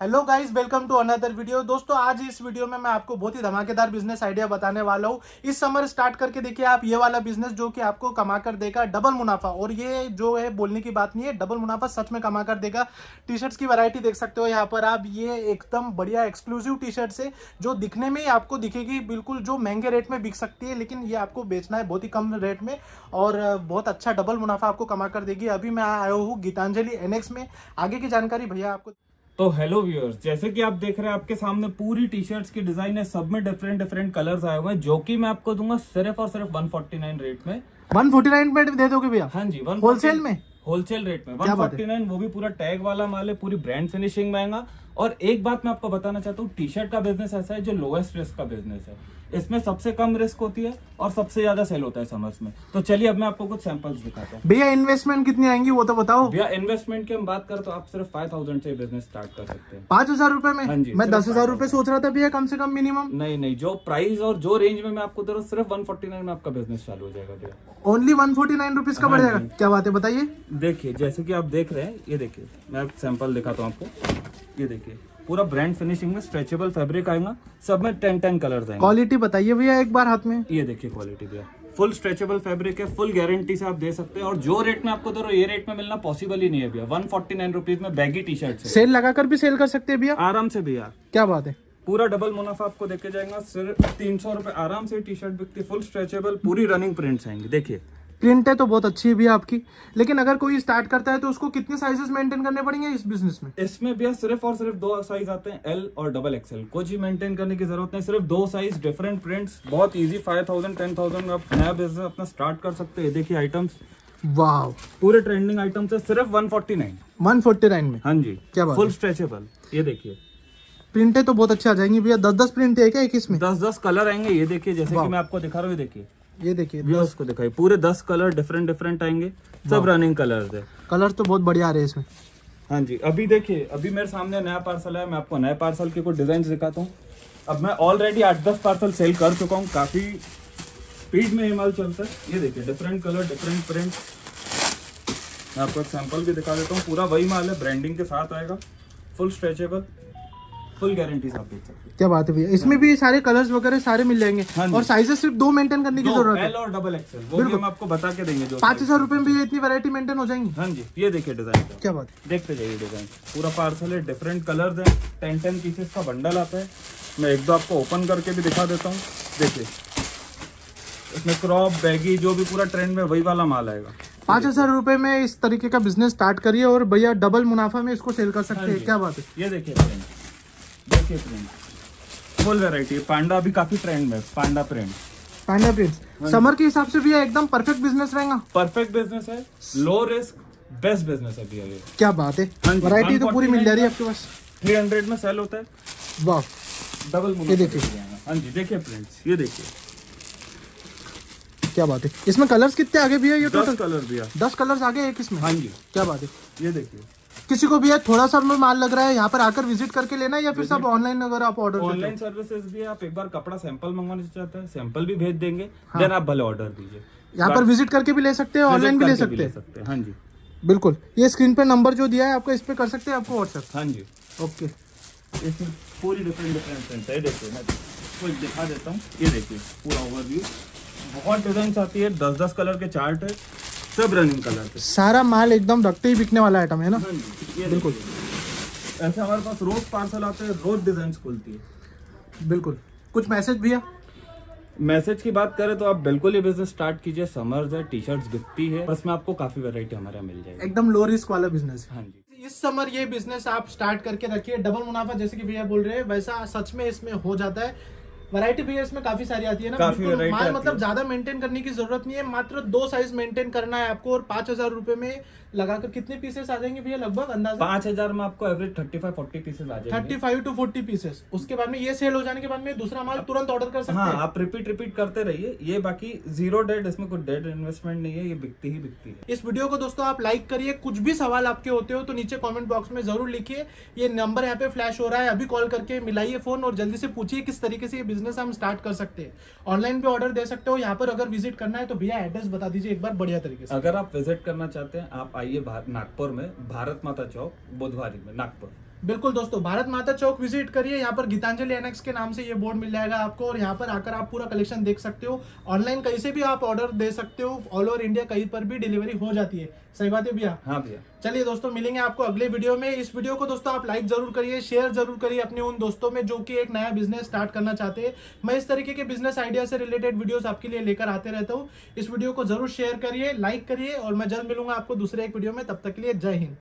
Hello guys welcome to another video दोस्तों, आज इस वीडियो में मैं आपको बहुत ही धमाकेदार बिज़नेस आइडिया बताने वाला हूँ। इस समर स्टार्ट करके देखिए आप, ये वाला बिज़नेस जो कि आपको कमा कर देगा डबल मुनाफा। और ये जो है, बोलने की बात नहीं है डबल मुनाफा सच में कमा कर देगा। टी शर्ट्स की वैरायटी देख सकते हो यहाँ पर आप। ये एकदम बढ़िया एक्सक्लूसिव टी शर्ट है जो दिखने में ही आपको दिखेगी, बिल्कुल जो महँगे रेट में बिक सकती है, लेकिन ये आपको बेचना है बहुत ही कम रेट में। और बहुत अच्छा डबल मुनाफा आपको कमा कर देगी। अभी मैं आया हूँ गीतांजलि एनएक्स में। आगे की जानकारी भैया आपको तो हेलो व्यूअर्स जैसे कि आप देख रहे हैं आपके सामने पूरी टी शर्ट्स की डिज़ाइन है सब में डिफरेंट डिफरेंट कलर्स आए हुए हैं जो कि मैं आपको दूँगा सिर्फ़ और सिर्फ़ 149 रेट में। 149 में दे दोगे भैया? हाँ जी वन होलसेल में? होलसेल रेट में। 149 वो भी पूरा टैग वाला माल है पूरी ब्रांड फिनिशिंग में आएगा। और एक बात मैं आपको बताना चाहता हूँ टी शर्ट का बिज़नेस ऐसा है जो लोएस्ट रिस्क का बिज़नेस है। इसमें सबसे कम रिस्क होती है और सबसे ज़्यादा सेल होता है समर्स में। तो चलिए अब मैं आपको कुछ सैंपल्स दिखाता हूँ। भैया इन्वेस्टमेंट कितनी आएँगी वो तो बताओ। भैया इन्वेस्टमेंट की हम बात करें तो आप सिर्फ़ फाइव थाउज़ेंड से बिज़नेस स्टार्ट कर सकते हैं। पाँच हज़ार रूपए में? हाँ जी, मैं दस हज़ार रूपए सोच रहा था भैया कम से कम मिनिमम नहीं नहीं जो प्राइस और जो रेंज में मैं आपको दे रहा हूँ सिर्फ़ वन फोर्टी नाइन में आपका बिज़नेस चालू हो जाएगा भैया। Only one forty nine rupees का बढ़ हाँ जाएगा क्या बात है बताइए। देखिए जैसे की आप देख रहे हैं ये देखिए मैं सैंपल दिखाता हूँ आपको। ये देखिए पूरा ब्रांड फिनिशिंग में स्ट्रेचेबल फैब्रिक आएगा। सब में टेन टेन कलर्स आएँगे। क्वालिटी बताइए भैया एक बार हाथ में। ये देखिए क्वालिटी भैया। फुल स्ट्रेचेबल फैब्रिक है फुल गारंटी से आप दे सकते हैं। और जो रेट में आपको दे रहा हूँ ये रेट में मिलना पॉसिबल ही नहीं है भैया। वन फोर्टी नाइन रुपीज़ में बैगी टी शर्ट सेल लगाकर भी सेल कर सकते हैं भैया? आराम से भैया। क्या बात है? पूरा डबल मुनाफा आपको देखे जाएगा। सिर्फ़ तीन सौ रुपए आराम से टी शर्ट बिकती फुल स्ट्रेचेबल पूरी रनिंग प्रिंट्स आएँगे। देखिए। प्रिंट है तो बहुत अच्छी है भैया आपकी। लेकिन अगर कोई स्टार्ट करता है तो उसको कितने साइजेस मेंटेन करने पड़ेंगे इस बिज़नेस में? इसमें भैया सिर्फ़ और सिर्फ़ दो साइज़ आते हैं एल और डबल एक्सएल कुछ ही मेंटेन करने की ज़रूरत नहीं सिर्फ़ दो साइज़ डिफरेंट प्रिंट्स बहुत easy five thousand ten thousand में आप नया बिज़नेस अपना स्टार्ट कर सकते हैं। देखिए आइटम्स वाह पूरे ट्रेंडिंग आइटम्स है सिर्फ़ one forty nine one forty nine में? हाँ जी। क्या बात फुल स्ट्रेचेबल ये देखिए। प्रिंटे तो बहुत अच्छे आ जाएँगी भैया। दस दस प्रिंट है क्या एक इसमें? दस दस कलर आएँगे ये देखिए जैसे कि मैं आपको दिखा रहा हूँ ये देखिए। ये देखिए ये उसको दिखाई पूरे दस कलर डिफरेंट डिफरेंट आएँगे। सब रनिंग कलर्स है कलर तो बहुत बढ़िया आ रहे हैं इसमें। हाँ जी अभी देखिए अभी मेरे सामने नया पार्सल है मैं आपको नए पार्सल के कुछ डिज़ाइन दिखाता हूँ। अब मैं ऑलरेडी आठ दस पार्सल सेल कर चुका हूँ काफ़ी स्पीड में ये माल चलता है। ये देखिए डिफरेंट कलर डिफरेंट प्रिंट मैं आपको एक सैंपल भी दिखा देता हूँ। पूरा वही माल है ब्रांडिंग के साथ आएगा फुल स्ट्रेचेबल फुल गारंटी आप देख सकते हैं क्या बात है भैया? इसमें भी सारे कलर्स वगैरह सारे मिल जाएँगे। हाँ और साइजेस सिर्फ़ दो मेंटेन करने की ज़रूरत है। एल और डबल वो भी हम आपको बता के देंगे जो पाँच हज़ार रुपए में भी इतनी वैरायटी मेंटेन हो जाएँगी। हाँ जी ये देखिए डिज़ाइन क्या बात है। देखते जाइए डिज़ाइन पूरा पार्सल है डिफरेंट कलर्स है। टेन टेन पीसेस का बंडल आता है। मैं एक दो आपको ओपन करके भी दिखा देता हूँ। देखिए। इसमें क्रॉप बैगी जो भी पूरा ट्रेंड में वही वाला माल आएगा। पाँच हज़ार रुपए में इस तरीके का बिज़नेस स्टार्ट करिए और भैया डबल मुनाफा में इसको सेल कर सकते हाँ। हैं क्या बात है। ये देखिए देखिए प्रिंट फुल वेराइटी पांडा अभी काफ़ी ट्रेंड में panda print panda prints summer के हिसाब से भैया एकदम परफेक्ट बिज़नेस रहेगा। परफेक्ट बिज़नेस है लो रिस्क बेस्ट बिज़नेस है भैया ये। क्या बात है। हाँ वैरायटी तो पूरी मिल जा रही है आपके पास। थ्री हंड्रेड में सेल होता है। वाह। डबल ये देखिए। हाँ। जी देखिए प्रिंट्स ये देखिए। क्या बात है। इसमें कलर्स कितने आगे भी है ये टोटल कलर भैया दस कलर्स आगे एक इसमें? हाँ जी। क्या बात है। ये देखिए। किसी को भैया थोड़ा सा माल लग रहा है यहाँ पर आकर विज़िट करके लेना है या फिर सब ऑनलाइन अगर आप ऑर्डर ऑनलाइन सर्विसेज़ भी आप एक बार कपड़ा सैंपल मंगवाना चाहते हैं सैंपल भी भेज देंगे देन आप भले ऑर्डर दीजिए। यहाँ पर विज़िट करके भी ले सकते हैं ऑनलाइन भी ले सकते हैं। हाँ जी। बिल्कुल। ये स्क्रीन पे नंबर जो दिया है आपको इस पे कर सकते हैं आपको व्हाट्सएप हाँ जी। ओके। इसमें पूरी डिफरेंट डिफरेंट प्रिंट है देखिए मैं कुछ दिखा देता हूँ। ये देखिए पूरा ओवरव्यू बहुत डिज़ाइन आती है दस दस कलर के चार्ट है। सब रनिंग कलर के सारा माल एकदम रखते ही बिकने वाला आइटम है ना? हाँ ये बिल्कुल। ऐसे हमारे पास रोज पार्सल आते हैं रोज डिज़ाइन खुलती है। बिल्कुल। कुछ मैसेज भैया? मैसेज की बात करें तो आप बिल्कुल ही बिज़नेस स्टार्ट कीजिए। समर्स है टी शर्ट बिकती है। बस में आपको काफ़ी वैरायटी हमारे मिल जाएगी। एकदम लो रिस्क वाला बिज़नेस हाँ। जी। इस समर ये बिज़नेस आप स्टार्ट करके रखिए। डबल मुनाफा जैसे कि भैया बोल रहे हैं वैसा सच में इसमें हो जाता है। वैरायटी बियर्स में काफ़ी सारी आती है ना। काफ़ी माल मतलब ज़्यादा मेंटेन करने की ज़रूरत नहीं है मात्र दो साइज़ मेंटेन करना है आपको और पाँच हज़ार रुपए में लगाकर कितने पीसेस आ जाएँगे भैया लगभग अंदाज़ा? पाँच हज़ार में आपको average thirty five forty pieces आ जाएँगे। Thirty five to forty pieces उसके बाद में ये सेल हो जाने के बाद में दूसरा माल तुरंत ऑर्डर कर सकते हाँ हैं। आप रिपीट रिपीट करते रहिए। ये बाकी ज़ीरो डेड इसमें कोई डेड इन्वेस्टमेंट नहीं है ये बिकती ही बिकती है। इस वीडियो को दोस्तों आप लाइक करिए। कुछ भी सवाल आपके होते हो तो नीचे कॉमेंट बॉक्स में ज़रूर लिखिए। ये नंबर यहाँ पे फ्लैश हो रहा है अभी कॉल करके मिलाइए फ़ोन और जल्दी से पूछिए किस तरीके से ये बिज़नेस हम स्टार्ट कर सकते हैं। ऑनलाइन भी ऑर्डर दे सकते हो यहाँ पर अगर विज़िट करना है तो भैया एड्रेस बता दीजिए एक बार बढ़िया तरीके से। अगर आप विज़िट करना चाहते हैं आप आइए नागपुर में भारत माता चौक बुधवारी में नागपुर। बिल्कुल दोस्तों भारत माता चौक विज़िट करिए। यहाँ पर गीतांजलि एनेक्स के नाम से ये बोर्ड मिल जाएगा आपको और यहाँ पर आकर आप पूरा कलेक्शन देख सकते हो। ऑनलाइन कहीं से भी आप ऑर्डर दे सकते हो। ऑल ओवर इंडिया कहीं पर भी डिलीवरी हो जाती है। सही बात है भैया? हाँ भैया। चलिए दोस्तों मिलेंगे आपको अगले वीडियो में। इस वीडियो को दोस्तों आप लाइक ज़रूर करिए शेयर ज़रूर करिए अपने उन दोस्तों में जो कि एक नया बिज़नेस स्टार्ट करना चाहते हैं। मैं इस तरीके के बिज़नेस आइडिया से रिलेटेड वीडियोस आपके लिए लेकर आते रहता हूँ। इस वीडियो को ज़रूर शेयर करिए लाइक करिए और मैं जल्द मिलूँगा आपको दूसरे एक वीडियो में। तब तक के लिए जय हिंद।